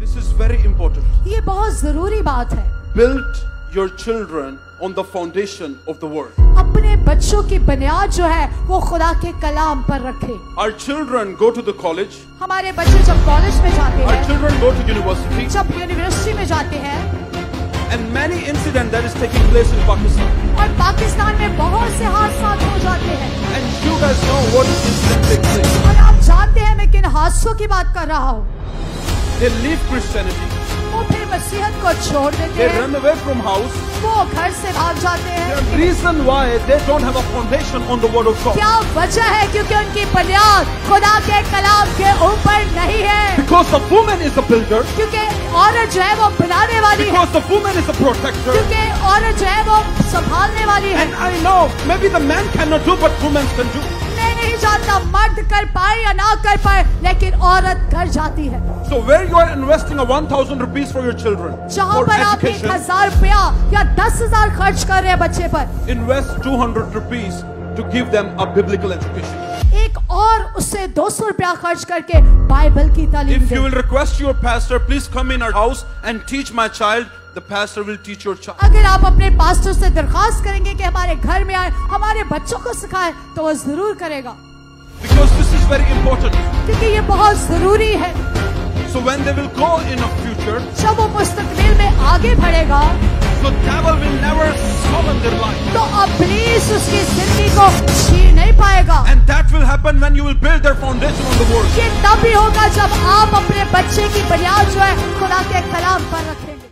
This is very important. ये बहुत ज़रूरी बात है Build your children on the foundation of the word. अपने बच्चों की बुनियाद जो है वो खुदा के कलाम पर रखे Our children go to the college. हमारे बच्चे जब कॉलेज में जाते Our हैं children go to university. जब यूनिवर्सिटी में जाते हैं And many incident that is taking place in Pakistan. और पाकिस्तान में बहुत से हादसा हो जाते हैं And you guys know what incident takes place. और आप जानते हैं मैं किन हादसों की बात कर रहा हूँ They leave Christianity. वो फिर मसीहत को छोड़ देते They हैं run away from house. वो घर से भाग जाते हैं. The reason why they don't have a foundation on the word of God. क्या वजह है क्योंकि उनकी बुनियाद खुदा के कलाम के ऊपर नहीं है Because the woman is a builder. क्योंकि औरत जो है वो बनाने वाली है Because the woman is a protector. क्योंकि औरत जो है वो संभालने वाली है And I know maybe the man cannot do, but women can do. नहीं जाता मर्द कर पाए या ना कर पाए लेकिन औरत घर जाती है। So where you are investing rupees for your children जहाँ पर आप एक हज़ार रुपया या दस हज़ार खर्च कर रहे हैं बच्चे पर invest two hundred rupees to give them a education एक और उससे 200 रुपया खर्च करके बाइबल की तालीम if you will request your pastor please come in our house and teach my child The pastor will teach your child. अगर आप अपने पास्टर से दरखास्त करेंगे कि हमारे घर में आए हमारे बच्चों को सिखाए तो वो ज़रूर करेगा Because this is very important. क्योंकि ये बहुत ज़रूरी है So when they will go in a future, जब वो मुस्तकबिल में आगे बढ़ेगा so devil will never summon their life. तो अबलीस उसकी ज़िंदगी को छीन नहीं पाएगा And that will happen when you will build their foundation on the word. ये तब ही होगा जब आप अपने बच्चे की बुनियाद जो है खुदा के कलाम पर रखेंगे